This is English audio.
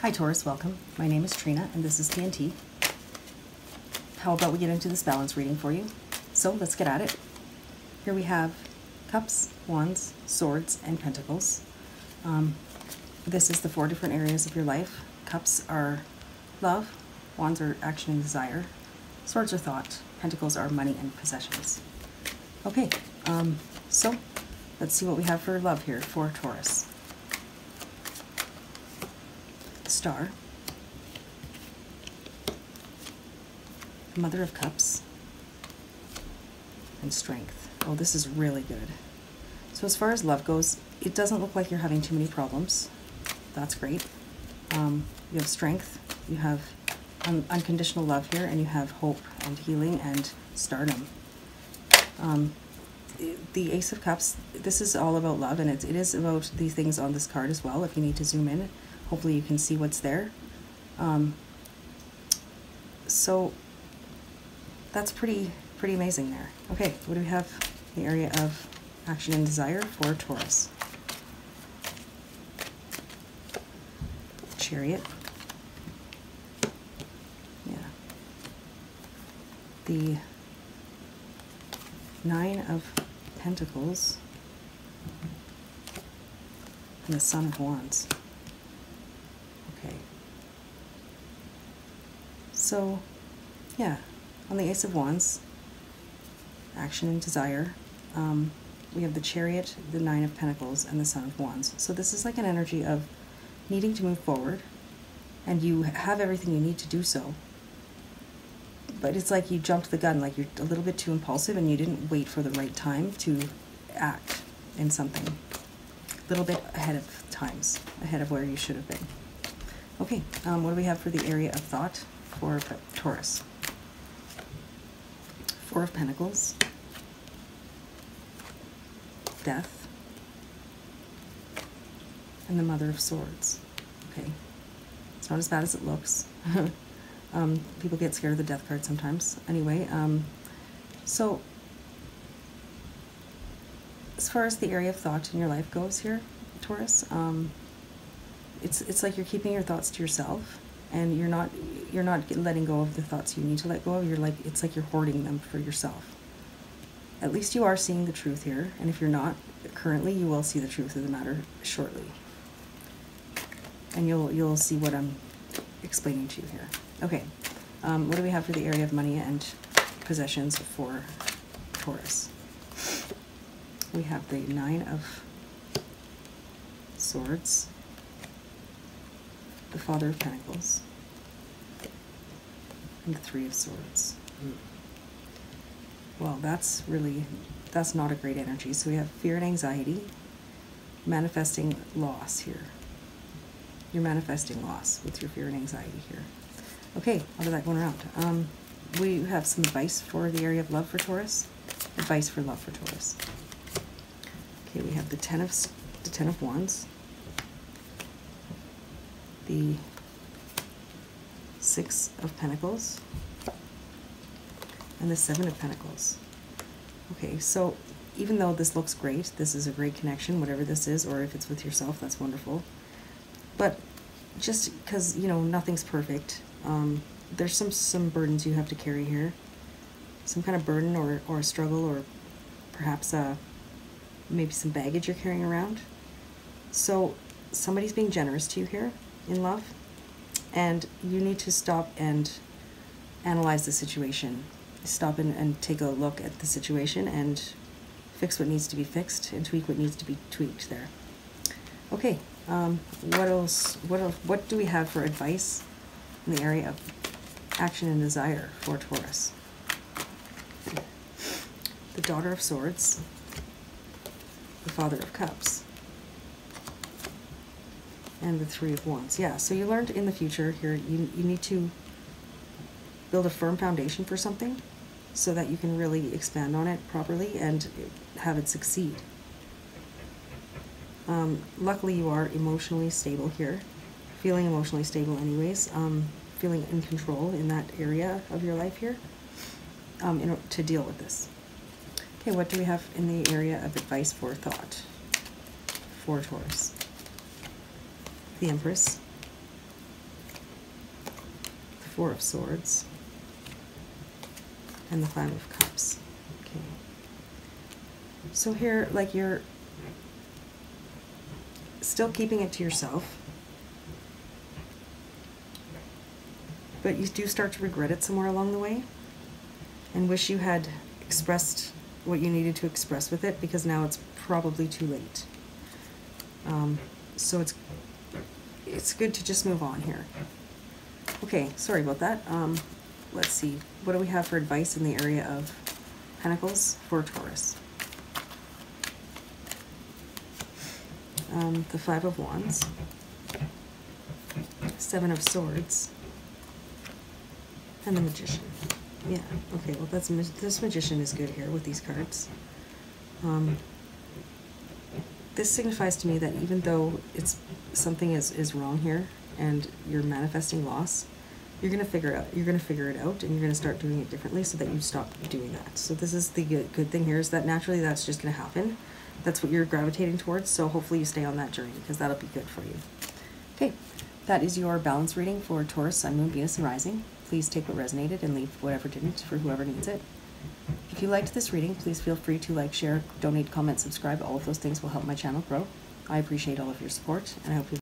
Hi Taurus, welcome. My name is Trina and this is TNT. How about we get into this balance reading for you? So let's get at it. Here we have cups, wands, swords, and pentacles. Um, this is the four different areas of your life. Cups are love, wands are action and desire, swords are thought, pentacles are money and possessions. Okay, um, so let's see what we have for love here for Taurus. Star, Mother of Cups, and Strength. Oh, this is really good. So as far as love goes, it doesn't look like you're having too many problems. That's great. Um, you have strength, you have un unconditional love here, and you have hope and healing and stardom. Um, the Ace of Cups, this is all about love, and it, it is about the things on this card as well. If you need to zoom in, hopefully you can see what's there. Um, so that's pretty pretty amazing there. Okay, what do we have? The area of action and desire for Taurus. Chariot. Yeah. The Nine of Pentacles and the Son of Wands. Okay. So, yeah, on the Ace of Wands, action and desire, um, we have the Chariot, the Nine of Pentacles, and the Son of Wands. So this is like an energy of needing to move forward, and you have everything you need to do so. But it's like you jumped the gun, like you're a little bit too impulsive and you didn't wait for the right time to act in something. A little bit ahead of times, ahead of where you should have been. Okay, um, what do we have for the area of thought for Taurus? Four of Pentacles, Death, and the Mother of Swords. Okay, it's not as bad as it looks. um, people get scared of the Death card sometimes. Anyway, um, so as far as the area of thought in your life goes here, Taurus, um, it's it's like you're keeping your thoughts to yourself and you're not you're not letting go of the thoughts you need to let go of. You're like it's like you're hoarding them for yourself. At least you are seeing the truth here and if you're not currently you will see the truth of the matter shortly. And you'll you'll see what i'm explaining to you here. Okay um, what do we have for the area of money and possessions for taurus? We have the nine of swords the Father of Pentacles, and the Three of Swords. Well, that's really, that's not a great energy. So we have fear and anxiety, manifesting loss here. You're manifesting loss with your fear and anxiety here. Okay, how did that going around? Um, we have some advice for the area of love for Taurus. Advice for love for Taurus. Okay, we have the Ten of the Ten of Wands the Six of Pentacles and the Seven of Pentacles. Okay, so even though this looks great, this is a great connection, whatever this is, or if it's with yourself, that's wonderful. But just because, you know, nothing's perfect, um, there's some, some burdens you have to carry here. Some kind of burden or, or struggle or perhaps uh, maybe some baggage you're carrying around. So somebody's being generous to you here in love. And you need to stop and analyze the situation. Stop and, and take a look at the situation and fix what needs to be fixed and tweak what needs to be tweaked there. Okay, um, what else? What else, What do we have for advice in the area of action and desire for Taurus? The Daughter of Swords, the Father of Cups, and the Three of Wands. Yeah, so you learned in the future here, you, you need to build a firm foundation for something so that you can really expand on it properly and have it succeed. Um, luckily, you are emotionally stable here, feeling emotionally stable anyways, um, feeling in control in that area of your life here um, in, to deal with this. Okay, what do we have in the area of advice for thought for Taurus? The Empress, the Four of Swords, and the Five of Cups. Okay. So here, like you're still keeping it to yourself, but you do start to regret it somewhere along the way and wish you had expressed what you needed to express with it because now it's probably too late. Um, so it's it's good to just move on here. Okay, sorry about that. Um, let's see. What do we have for advice in the area of Pentacles for Taurus? Um, the Five of Wands, Seven of Swords, and the Magician. Yeah, okay, well, that's this Magician is good here with these cards. Um, this signifies to me that even though it's something is, is wrong here and you're manifesting loss, you're gonna figure out you're gonna figure it out and you're gonna start doing it differently so that you stop doing that. So this is the good, thing here is that naturally that's just gonna happen. That's what you're gravitating towards. So hopefully you stay on that journey because that'll be good for you. Okay, that is your balance reading for Taurus, Sun, Moon, Venus, and Rising. Please take what resonated and leave whatever didn't for whoever needs it. If you liked this reading, please feel free to like, share, donate, comment, subscribe. All of those things will help my channel grow. I appreciate all of your support, and I hope you